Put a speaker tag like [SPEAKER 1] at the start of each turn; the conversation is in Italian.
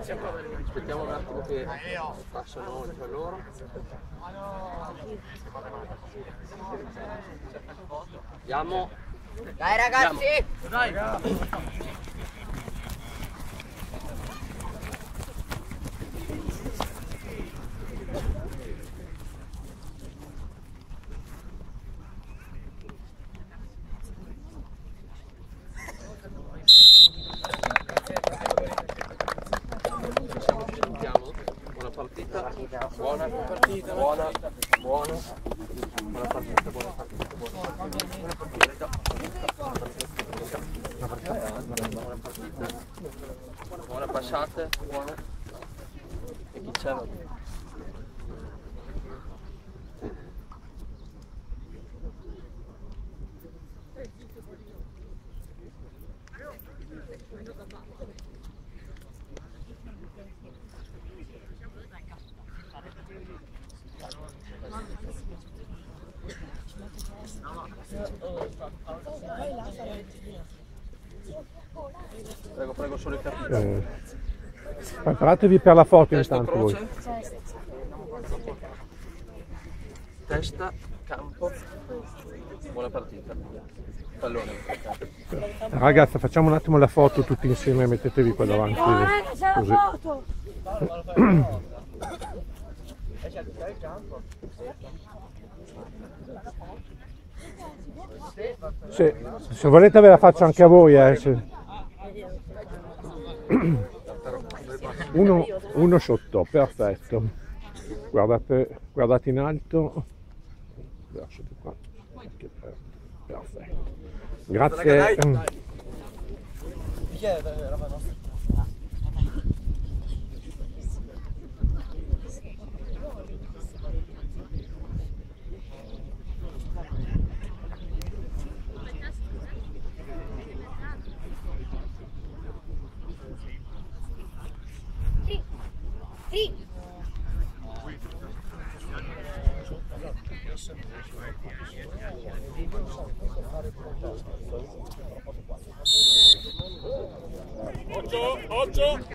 [SPEAKER 1] Aspettiamo un attimo che passano oltre loro. Andiamo.
[SPEAKER 2] Dai ragazzi!
[SPEAKER 1] Ci partita. Buona partita. Buona. Buona. Buona partita, buona partita, buona partita. Buona partita. Buona partita. Buona passata, buona. E chi c'è? Prego, prego solo il capitano.
[SPEAKER 3] Eh, preparatevi per la foto
[SPEAKER 1] Testa,
[SPEAKER 3] intanto voi.
[SPEAKER 1] croce. Testa, campo. Buona partita. Pallone.
[SPEAKER 3] Ragazzi, facciamo un attimo la foto tutti insieme, mettetevi qua davanti. Così. Sì, se volete ve la faccio anche a voi. eh, se- Uno, uno sotto, perfetto. Guardate, guardate in alto. Lasciate qua. Perfetto. Grazie. Sì. Oggio, oggio.